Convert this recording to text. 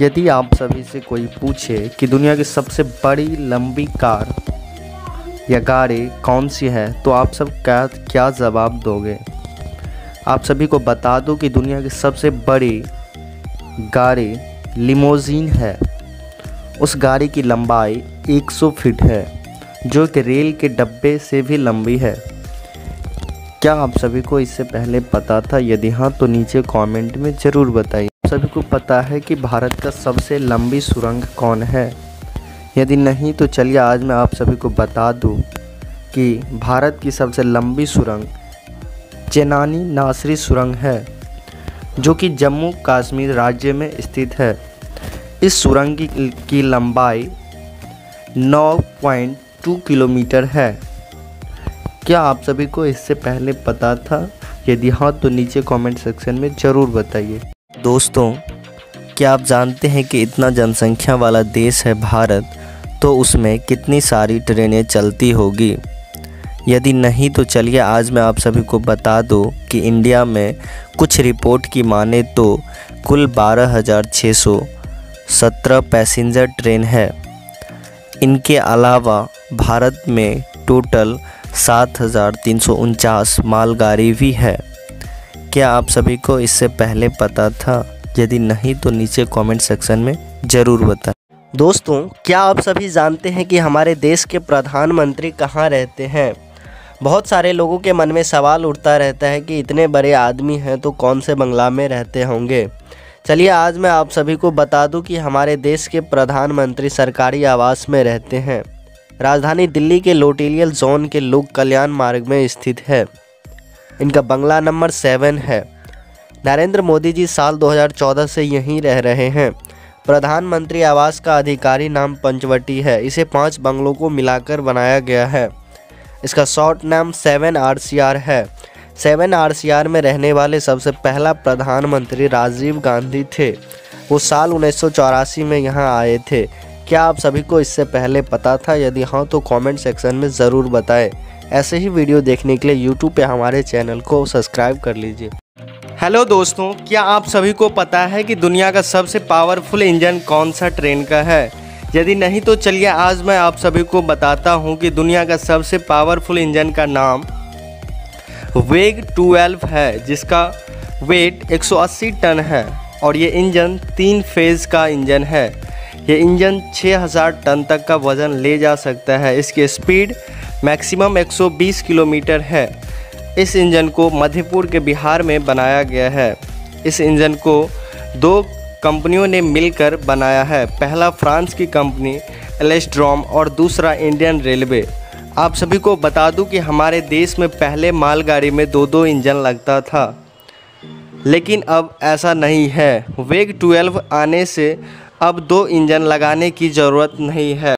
यदि आप सभी से कोई पूछे कि दुनिया की सबसे बड़ी लंबी कार या गाड़ी कौन सी है तो आप सब क्या क्या जवाब दोगे? आप सभी को बता दो कि दुनिया की सबसे बड़ी गाड़ी लिमोजीन है। उस गाड़ी की लंबाई 100 फीट है, जो कि रेल के डब्बे से भी लंबी है। क्या आप सभी को इससे पहले पता था? यदि हाँ तो नीचे कमेंट में ज़रूर बताइए। सभी को पता है कि भारत का सबसे लंबी सुरंग कौन है। यदि नहीं तो चलिए आज मैं आप सभी को बता दूँ कि भारत की सबसे लंबी सुरंग चेनानी नासरी सुरंग है जो कि जम्मू कश्मीर राज्य में स्थित है। इस सुरंग की, की लंबाई 9.2 किलोमीटर है। क्या आप सभी को इससे पहले पता था? यदि हाँ तो नीचे कमेंट सेक्शन में ज़रूर बताइए। दोस्तों, क्या आप जानते हैं कि इतना जनसंख्या वाला देश है भारत तो उसमें कितनी सारी ट्रेनें चलती होगी? यदि नहीं तो चलिए आज मैं आप सभी को बता दूँ कि इंडिया में कुछ रिपोर्ट की माने तो कुल बारह हज़ार छः सौ सत्रह पैसेंजर ट्रेन है। इनके अलावा भारत में टोटल सात हज़ार तीन सौ उनचास मालगाड़ी भी है। क्या आप सभी को इससे पहले पता था? यदि नहीं तो नीचे कमेंट सेक्शन में ज़रूर बताएँ। दोस्तों, क्या आप सभी जानते हैं कि हमारे देश के प्रधानमंत्री कहाँ रहते हैं? बहुत सारे लोगों के मन में सवाल उठता रहता है कि इतने बड़े आदमी हैं तो कौन से बंगला में रहते होंगे? चलिए, आज मैं आप सभी को बता दूँ कि हमारे देश के प्रधानमंत्री सरकारी आवास में रहते हैं। राजधानी दिल्ली के लोटेलियल जोन के लोक कल्याण मार्ग में स्थित है। इनका बंगला नंबर सेवन है। नरेंद्र मोदी जी साल 2014 से यहीं रह रहे हैं। प्रधानमंत्री आवास का अधिकारी नाम पंचवटी है। इसे पाँच बंगलों को मिलाकर बनाया गया है। इसका शॉर्ट नाम सेवन आरसीआर है। सेवन आरसीआर में रहने वाले सबसे पहला प्रधानमंत्री राजीव गांधी थे। वो साल उन्नीस सौ चौरासी में यहाँ आए थे। क्या आप सभी को इससे पहले पता था? यदि हाँ तो कमेंट सेक्शन में ज़रूर बताएँ। ऐसे ही वीडियो देखने के लिए यूट्यूब पे हमारे चैनल को सब्सक्राइब कर लीजिए। हेलो दोस्तों, क्या आप सभी को पता है कि दुनिया का सबसे पावरफुल इंजन कौन सा ट्रेन का है? यदि नहीं तो चलिए आज मैं आप सभी को बताता हूँ कि दुनिया का सबसे पावरफुल इंजन का नाम वेग 12 है, जिसका वेट 180 टन है और ये इंजन तीन फ़ेज़ का इंजन है। ये इंजन 6000 टन तक का वज़न ले जा सकता है। इसकी स्पीड मैक्सिमम 120 किलोमीटर है। इस इंजन को मध्यपुर के बिहार में बनाया गया है। इस इंजन को दो कंपनियों ने मिलकर बनाया है। पहला फ्रांस की कंपनी, एलेस्ट्रॉम, और दूसरा इंडियन रेलवे। आप सभी को बता दूँ कि हमारे देश में पहले मालगाड़ी में दो दो इंजन लगता था। लेकिन अब ऐसा नहीं है। वेग 12 आने से अब दो इंजन लगाने की ज़रूरत नहीं है।